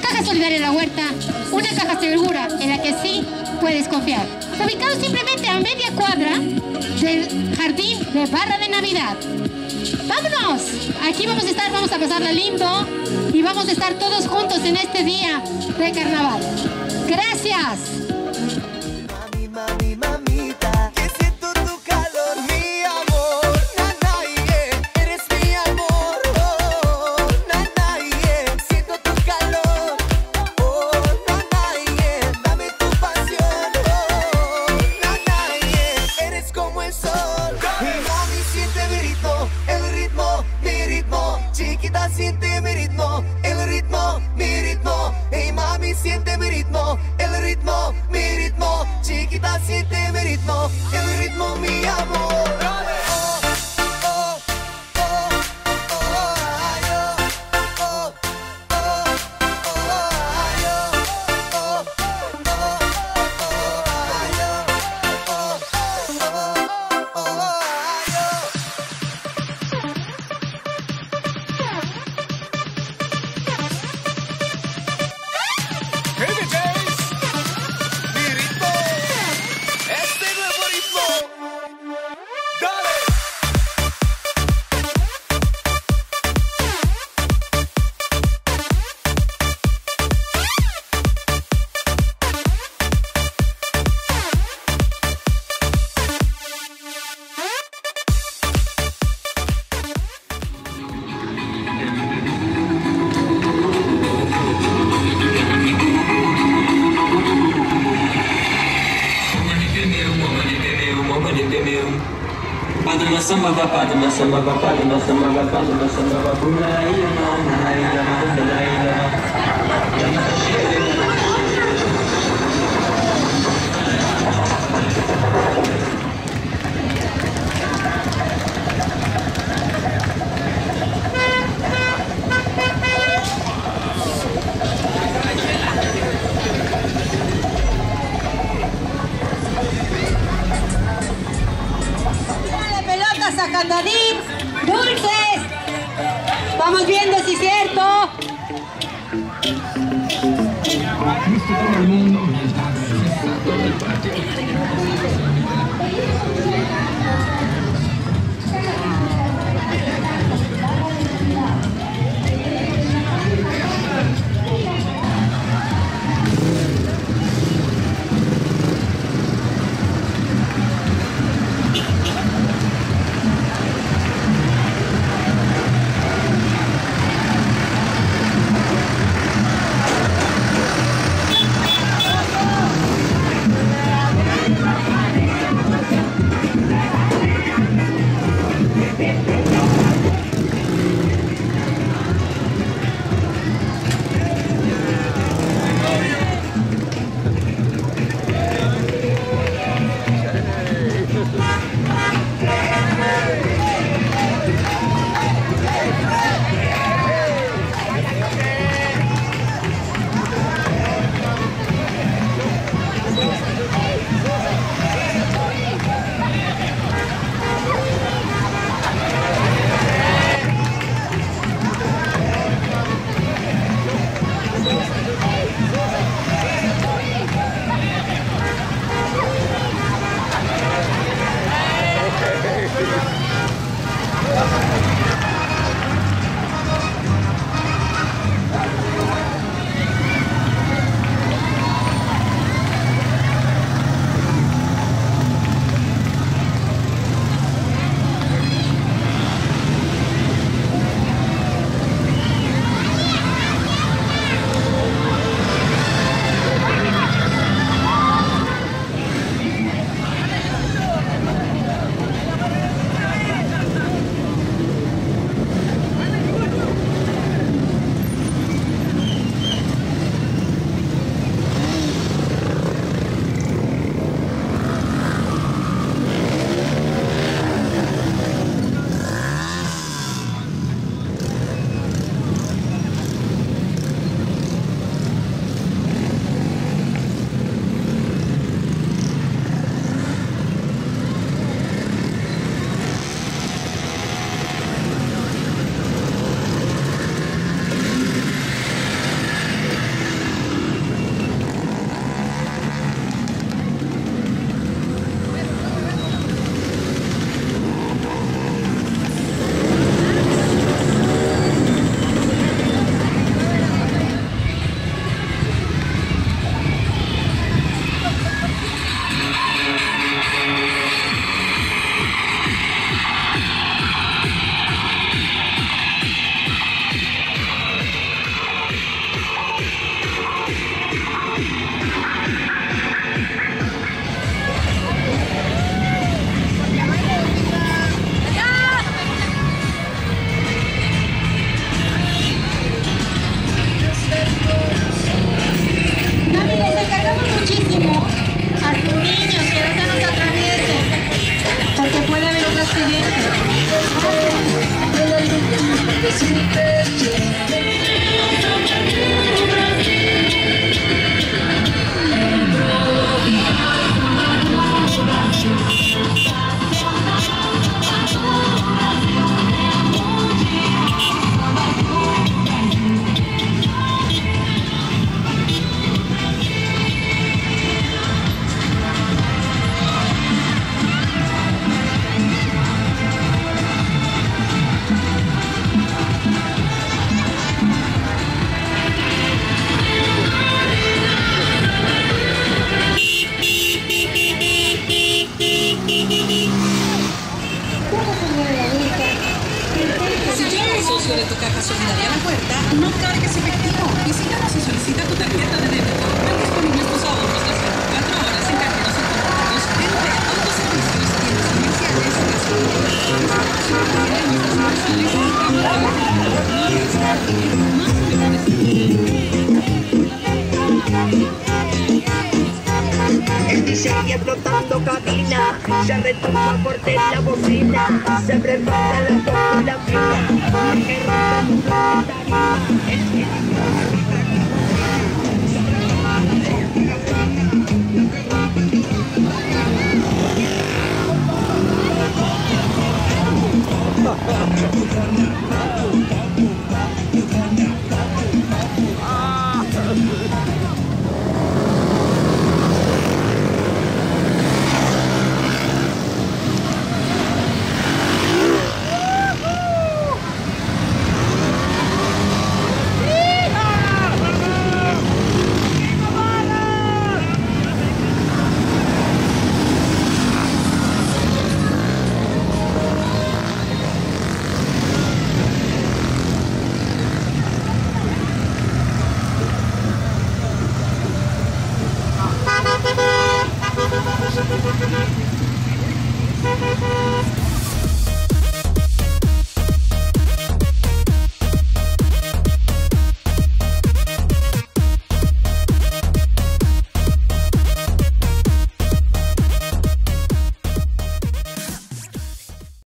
Caja Solidaria La Huerta, una caja segura en la que sí puedes confiar. Ubicado simplemente a media cuadra del jardín de Barra de Navidad. ¡Vámonos! Aquí vamos a estar, vamos a pasarla lindo y vamos a estar todos juntos en este día de carnaval. ¡Gracias! padma sambhava padma sambhava padma sambhava guna ila nama guna ila nama guna ila nama estamos viendo si es cierto. Yeah. DJ explotando cabina, se retumba fuerte la bocina, se prepara la foto la fila, la.